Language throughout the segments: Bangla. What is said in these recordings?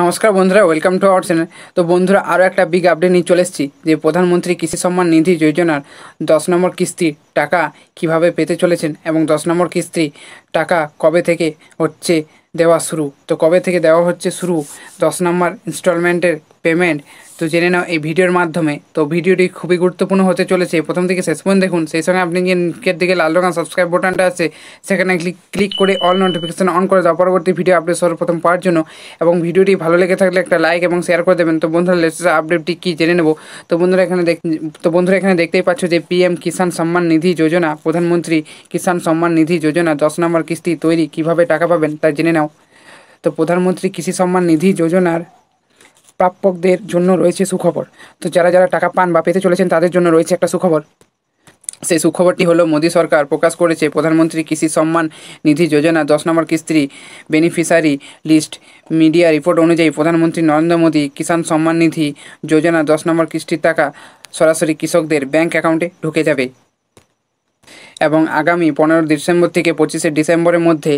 নমস্কার বন্ধুরা ওয়েলকাম টু আওয়ার চ্যানেল তো বন্ধুরা আরও একটা বিগ আপডেট নিয়ে চলে এসেছি, যে প্রধানমন্ত্রী কৃষি সম্মান নিধি যোজনার দশ নম্বর কিস্তির টাকা কীভাবে পেতে চলেছেন এবং দশ নম্বর কিস্তি টাকা কবে থেকে হচ্ছে দেওয়া শুরু? তো কবে থেকে দেওয়া হচ্ছে শুরু? দশ নম্বর ইনস্টলমেন্টের পেমেন্ট তো জেনে নাও এই ভিডিওর মাধ্যমে। তো ভিডিওটি খুবই গুরুত্বপূর্ণ হতে চলেছে। প্রথম থেকে শেষ পর্যন্ত দেখুন। সেই সঙ্গে আপনি যে নিচের দিকে লাল রঙের সাবস্ক্রাইব বাটনটা আছে। সেখানে ক্লিক ক্লিক করে অল নোটিফিকেশান অন করে দাও। পরবর্তী ভিডিও আপডেট সর্বপ্রথম পাওয়ার জন্য। এবং ভিডিওটি ভালো লেগে থাকলে একটা লাইক এবং শেয়ার করে দেবেন। তো বন্ধুরা লেটেস্ট আপডেটটি কী জেনে নেব? তো বন্ধুরা এখানে দেখ, তো বন্ধুরা এখানে দেখতেই পাচ্ছ যে পিএম কিষাণ সম্মান নিধি যোজনা প্রধানমন্ত্রী কিষাণ সম্মান নিধি যোজনা দশ নম্বর কিস্তি তৈরি। কীভাবে টাকা পাবেন তা জেনে নাও। তো প্রধানমন্ত্রী কৃষি সম্মান নিধি যোজনার প্রাপকদের জন্য রয়েছে সুখবর। তো যারা যারা টাকা পান বা পেতে চলেছেন তাদের জন্য রয়েছে একটা সুখবর। সেই সুখবরটি হলো, মোদী সরকার প্রকাশ করেছে প্রধানমন্ত্রী কৃষি সম্মান নিধি যোজনা দশ নম্বর কিস্তি বেনিফিশিয়ারি লিস্ট। মিডিয়া রিপোর্ট অনুযায়ী প্রধানমন্ত্রী নরেন্দ্র মোদী কিষাণ সম্মান নিধি যোজনা দশ নম্বর কিস্তির টাকা সরাসরি কৃষকদের ব্যাংক অ্যাকাউন্টে ঢুকে যাবে। এবং আগামী পনেরো ডিসেম্বর থেকে পঁচিশে ডিসেম্বরের মধ্যে,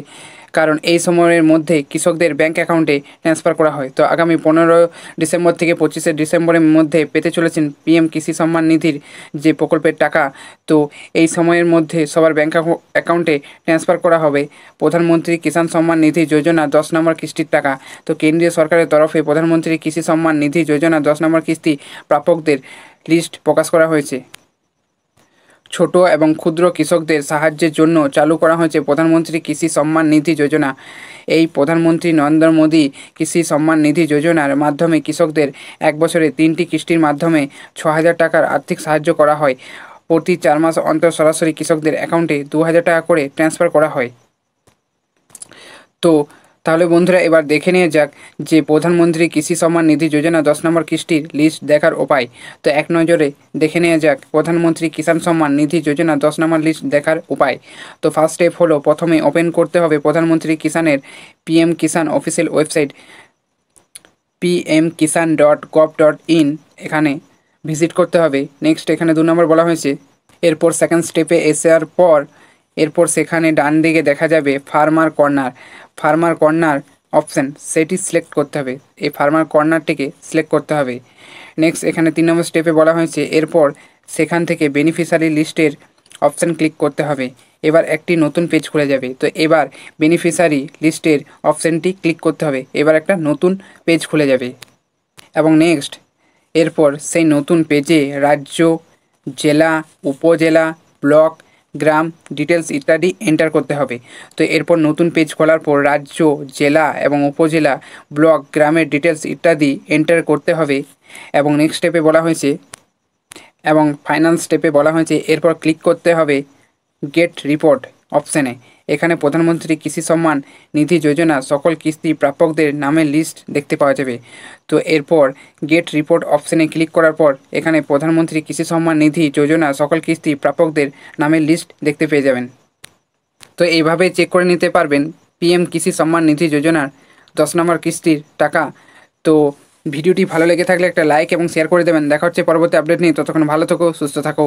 কারণ এই সময়ের মধ্যে কৃষকদের ব্যাংক অ্যাকাউন্টে ট্রান্সফার করা হয়। তো আগামী পনেরো ডিসেম্বর থেকে পঁচিশে ডিসেম্বরের মধ্যে পেতে চলেছেন পিএম কৃষি সম্মান নিধির যে প্রকল্পের টাকা, তো এই সময়ের মধ্যে সবার ব্যাংক অ্যাকাউন্টে ট্রান্সফার করা হবে। প্রধানমন্ত্রী কিষাণ সম্মান নিধি যোজনা দশ নম্বর কিস্তির টাকা। তো কেন্দ্রীয় সরকারের তরফে প্রধানমন্ত্রী কৃষি সম্মান নিধি যোজনা দশ নম্বর কিস্তি প্রাপকদের লিস্ট প্রকাশ করা হয়েছে। ছোট এবং ক্ষুদ্র কৃষকদের সাহায্যের জন্য চালু করা হয়েছে প্রধানমন্ত্রী কৃষি সম্মান নিধি যোজনা। এই প্রধানমন্ত্রী নরেন্দ্র মোদী কৃষি সম্মান নিধি যোজনার মাধ্যমে কৃষকদের এক বছরে তিনটি কিস্তির মাধ্যমে ছ হাজার টাকার আর্থিক সাহায্য করা হয়। প্রতি চার মাস অন্তর সরাসরি কৃষকদের অ্যাকাউন্টে দু হাজার টাকা করে ট্রান্সফার করা হয়। তো তাহলে বন্ধুরা এবার দেখে নিয়ে যাক যে প্রধানমন্ত্রী কৃষি সম্মান নিধি যোজনা দশ নম্বর কিস্তির লিস্ট দেখার উপায়। তো এক নজরে দেখে নেওয়া যাক প্রধানমন্ত্রী কিষাণ সম্মান নিধি যোজনা দশ নম্বর লিস্ট দেখার উপায়। তো ফার্স্ট স্টেপ হলো প্রথমে ওপেন করতে হবে প্রধানমন্ত্রী কিষাণের PM Kisan official website PM Kisan dot gov dot in এখানে ভিজিট করতে হবে। নেক্সট এখানে দু নম্বর বলা হয়েছে। এরপর সেকেন্ড স্টেপে এসার পর এরপর সেখানে ডান দিকে দেখা যাবে farmer corner farmer corner option সেটি সিলেক্ট করতে হবে। এই ফার্মার কর্নারটিকে সিলেক্ট করতে হবে। নেক্সট এখানে তিন নম্বর স্টেপে বলা হয়েছে, এরপর সেখান থেকে বেনিফিশিয়ারি লিস্টের অপশান ক্লিক করতে হবে। এবার একটি নতুন পেজ খুলে যাবে। তো এবার বেনিফিশিয়ারি লিস্টের অপশানটি ক্লিক করতে হবে। এবার একটা নতুন পেজ খুলে যাবে। এবং নেক্সট এরপর সেই নতুন পেজে রাজ্য, জেলা, উপজেলা ব্লক গ্রাম ডিটেলস ইত্যাদি এন্টার করতে হবে। তো এরপর নতুন পেজ খোলার পর রাজ্য, জেলা এবং উপজেলা ব্লক গ্রামের ডিটেলস ইত্যাদি এন্টার করতে হবে এবং নেক্সট স্টেপে বলা হয়েছে এবং ফাইনাল স্টেপে বলা হয়েছে। এরপর ক্লিক করতে হবে গেট রিপোর্ট অপশানে এখানে প্রধানমন্ত্রী কৃষি সম্মান নিধি যোজনা সকল কিস্তি প্রাপকদের নামের লিস্ট দেখতে পাওয়া যাবে। তো এরপর গেট রিপোর্ট অপশানে ক্লিক করার পর এখানে প্রধানমন্ত্রী কৃষি সম্মান নিধি যোজনা সকল কিস্তি প্রাপকদের নামের লিস্ট দেখতে পেয়ে যাবেন। তো এইভাবে চেক করে নিতে পারবেন পিএম কৃষি সম্মান নিধি যোজনার দশ নম্বর কিস্তির টাকা। তো ভিডিওটি ভালো লেগে থাকলে একটা লাইক এবং শেয়ার করে দেবেন। দেখা হচ্ছে পরবর্তী আপডেট নিয়ে। ততক্ষণ ভালো থাকো, সুস্থ থাকো।